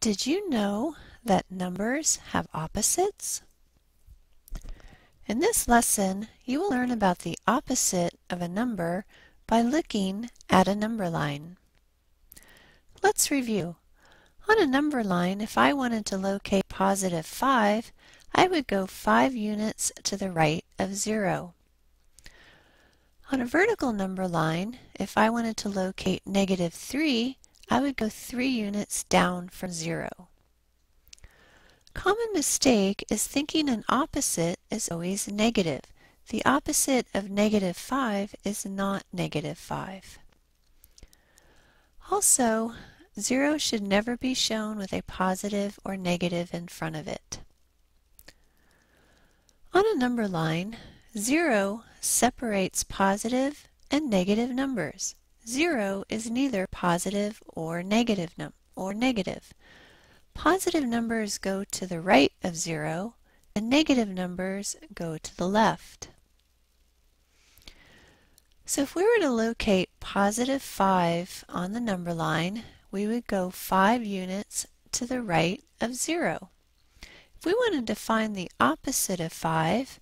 Did you know that numbers have opposites? In this lesson, you will learn about the opposite of a number by looking at a number line. Let's review. On a number line, if I wanted to locate positive 5, I would go 5 units to the right of 0. On a vertical number line, if I wanted to locate negative 3, I would go 3 units down from 0. Common mistake is thinking an opposite is always negative. The opposite of negative 5 is not negative 5. Also, 0 should never be shown with a positive or negative in front of it. On a number line, 0 separates positive and negative numbers. 0 is neither positive or negative num or negative. Positive numbers go to the right of 0 and negative numbers go to the left. So if we were to locate positive 5 on the number line, we would go 5 units to the right of 0. If we wanted to find the opposite of 5,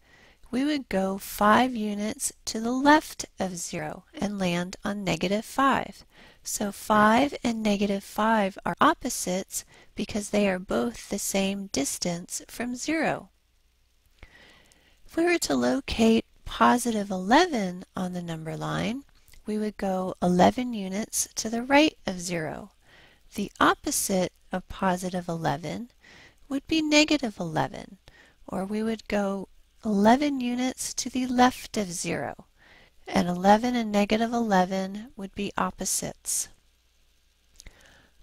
we would go 5 units to the left of 0 and land on negative 5. So 5 and negative 5 are opposites because they are both the same distance from 0. If we were to locate positive 11 on the number line, we would go 11 units to the right of 0. The opposite of positive 11 would be negative 11, or we would go 11 units to the left of 0, and 11 and negative 11 would be opposites.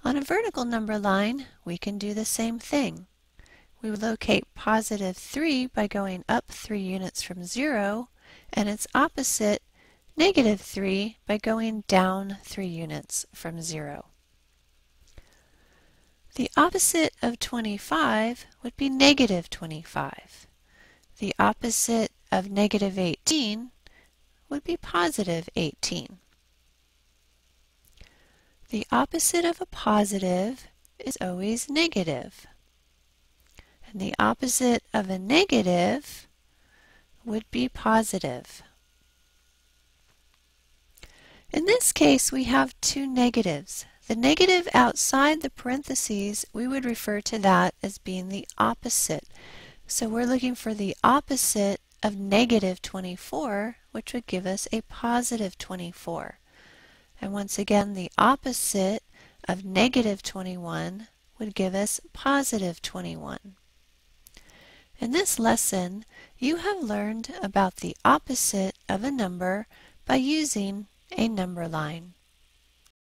On a vertical number line, we can do the same thing. We locate positive 3 by going up 3 units from 0, and its opposite, negative 3, by going down 3 units from 0. The opposite of 25 would be negative 25. The opposite of negative 18 would be positive 18. The opposite of a positive is always negative. And the opposite of a negative would be positive. In this case, we have two negatives. The negative outside the parentheses, we would refer to that as being the opposite. So we're looking for the opposite of negative 24, which would give us a positive 24. And once again, the opposite of negative 21 would give us positive 21. In this lesson, you have learned about the opposite of a number by using a number line.